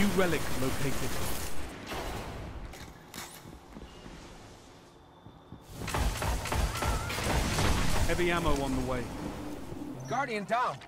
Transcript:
New relic located. Heavy ammo on the way. Guardian down.